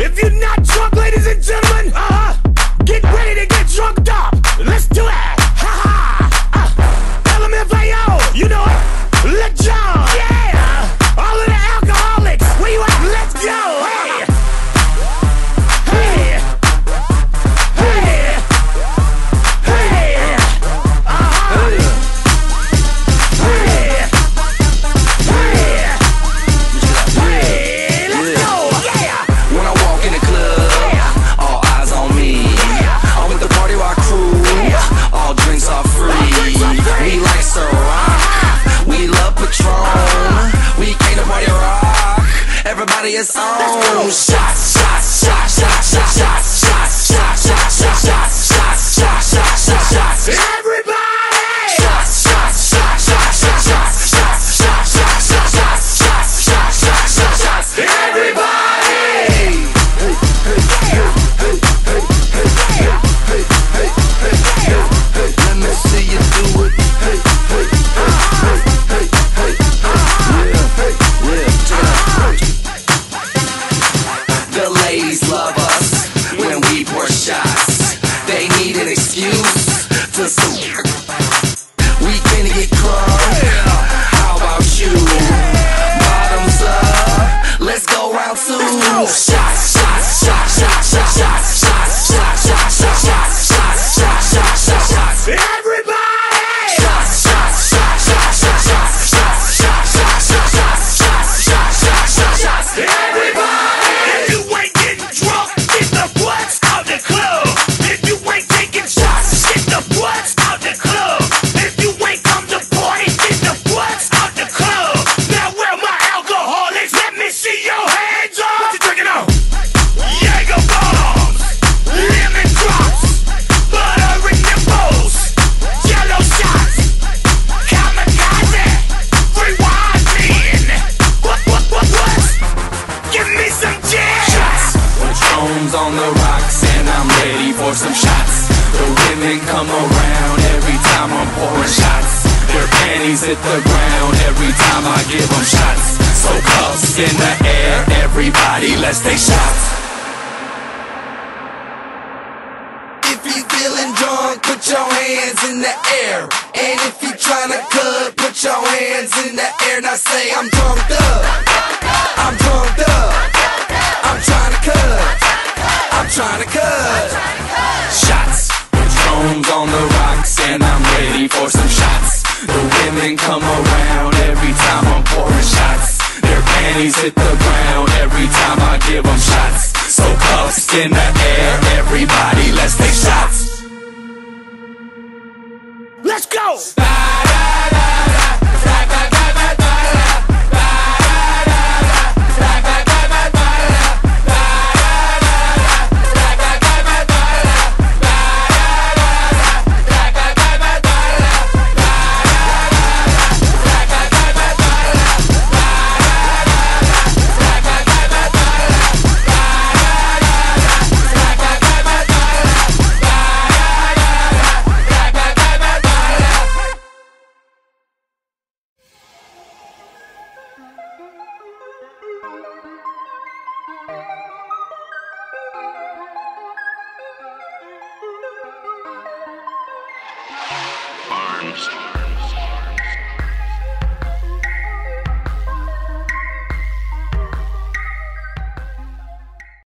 If you're not drunk, ladies. his own shots. refuse to. come around Every time I'm pouring shots. Their panties hit the ground Every time I give them shots. So cuffs in the air Everybody let's take shots. If you feeling drunk, put your hands in the air. And if you tryna cut, put your hands in the air. Now say I'm drunk up. I'm drunk up. come around every time I'm pouring shots. Their panties hit the ground every time I give them shots. So cuffs in the air, everybody, let's take shots. Let's go! Stop. first.